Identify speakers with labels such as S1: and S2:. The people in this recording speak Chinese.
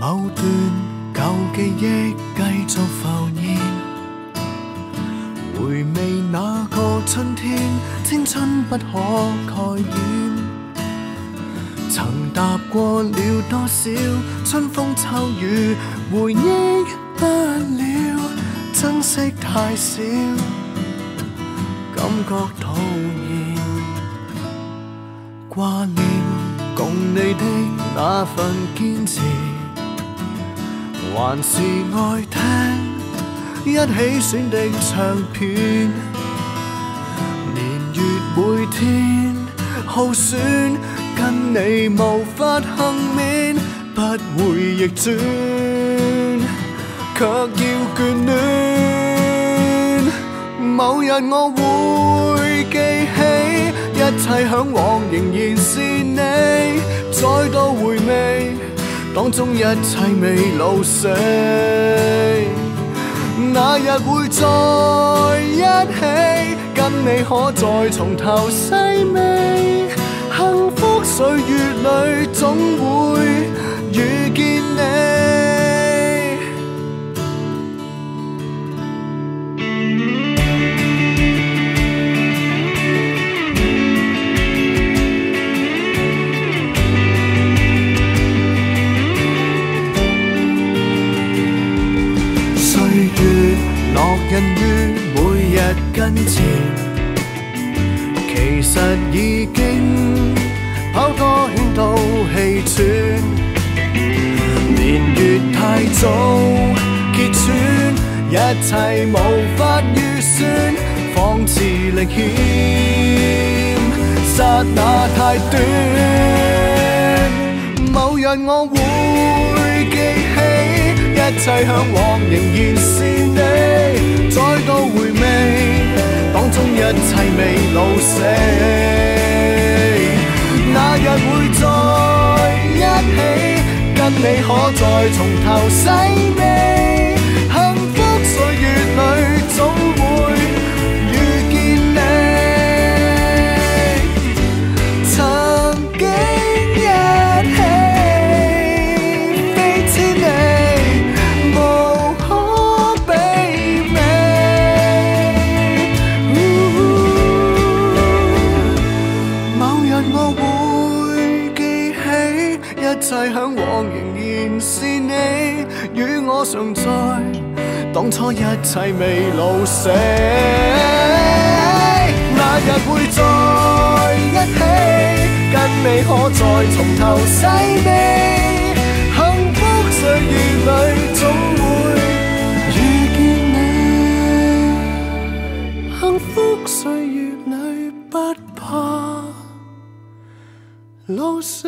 S1: 某段旧记忆继续浮现，回味那个春天，青春不可盖掩。曾踏过了多少春风秋雨，回忆不了，珍惜太少，感觉讨厌，挂念共你的那份坚持。还是爱听一起选的唱片，年月每天耗损，跟你无法幸免，不会逆转，却要眷恋。某日我会记起，一切向往仍然是你，再度回味。当中一切未老死，那日会在一起，跟你可再从头细味，人于每日跟前，其实已经跑多圈都气喘。年月太早揭穿，一切无法预算，仿似历险，刹那太短。某日我会记起，一切向往仍然是一切未老死。那日会在一起，跟你可再从头洗味。会记起一切向往仍然是你与我常在，当初一切未老死。那日会在一起，跟你可再从头细味，幸福岁月里总会老死